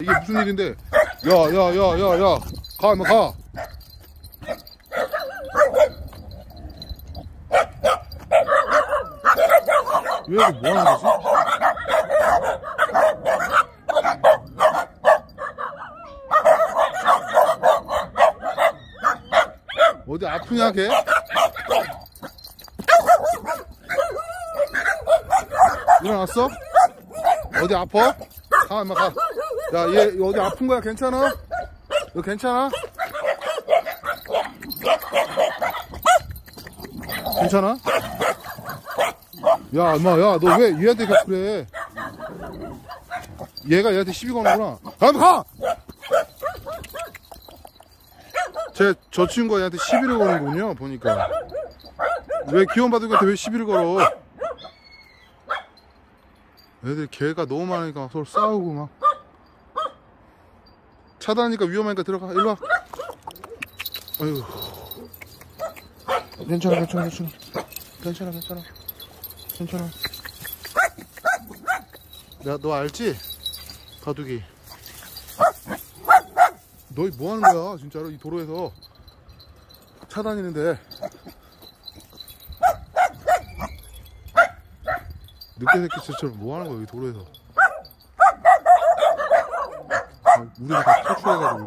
이게 무슨 일인데? 야, 야, 야, 야, 야. 가, 임마, 가. 왜 이렇게 뭐 하는 거지? 어디 아프냐, 걔? 일어났어? 어디 아파? 가, 임마, 가. 야, 얘 어디 아픈 거야? 괜찮아? 너 괜찮아? 괜찮아? 야, 임마, 야, 너 왜 얘한테 이렇게 그래? 얘가 얘한테 시비 거는구나. 가, 가! 제, 저 친구가 얘한테 시비를 거는군요, 보니까. 왜 귀여운 바둑이한테 왜 시비를 걸어? 애들 개가 너무 많으니까 서로 싸우고 막. 차단하니까 위험하니까 들어가. 일로 와. 아유. 괜찮아, 괜찮아, 괜찮아. 괜찮아, 괜찮아. 괜찮아. 야, 너 알지? 바둑이. 너희 뭐 하는 거야, 진짜로? 이 도로에서. 차 다니는데. 늑대 새끼 진짜로 뭐 하는 거야, 이 도로에서. 아, 우리가 다 탈출해가지고.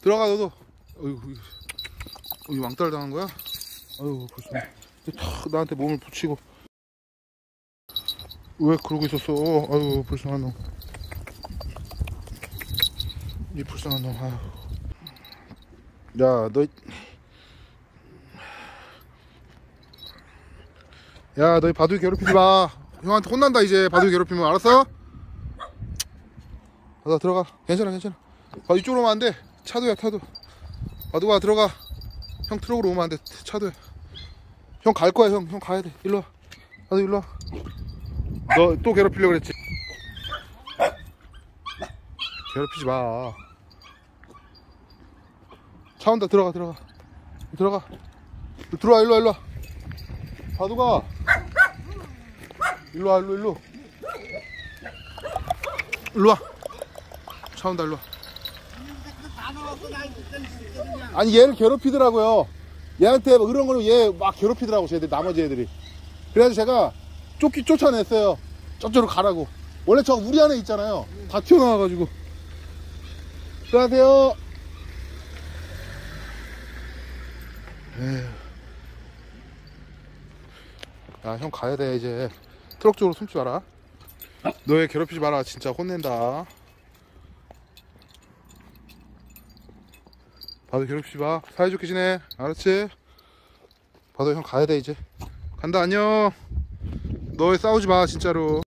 들어가, 너도. 어이구, 이 왕따를 당한 거야? 아유, 벌써. 탁 나한테 몸을 붙이고. 왜 그러고 있었어? 아유, 불쌍한 놈. 이 불쌍한 놈, 아유. 야, 너. 야, 너희 바둑이 괴롭히지 마. 형한테 혼난다, 이제. 바둑이 괴롭히면. 알았어? 가자, 들어가. 괜찮아, 괜찮아. 아, 이쪽으로 오면 안 돼. 차도야, 차도. 바둑아, 들어가. 형 트럭으로 오면 안 돼. 차도야. 형 갈 거야, 형. 형 가야 돼. 일로 와. 바둑 일로 와. 너 또 괴롭히려고 그랬지? 괴롭히지 마. 차 온다, 들어가, 들어가. 들어가. 들어와, 일로 와, 일로 와. 바둑아. 일로 와, 일로, 일로. 일로 와. 차 온다, 일로 와. 아니, 얘를 괴롭히더라고요. 얘한테 막 이런 거는 얘 막 괴롭히더라고, 쟤들, 나머지 애들이. 그래서 제가 쫓기 쫓아냈어요. 저쪽으로 가라고. 원래 저 우리 안에 있잖아요. 다 튀어나와가지고. 들어가세요. 에휴. 야, 형 가야 돼, 이제. 트럭 쪽으로 숨지 마라. 너애 괴롭히지 마라. 진짜 혼낸다. 바도 괴롭히지 마. 사이좋게 지내. 알았지? 바도 형 가야 돼, 이제. 간다, 안녕. 너애 싸우지 마, 진짜로.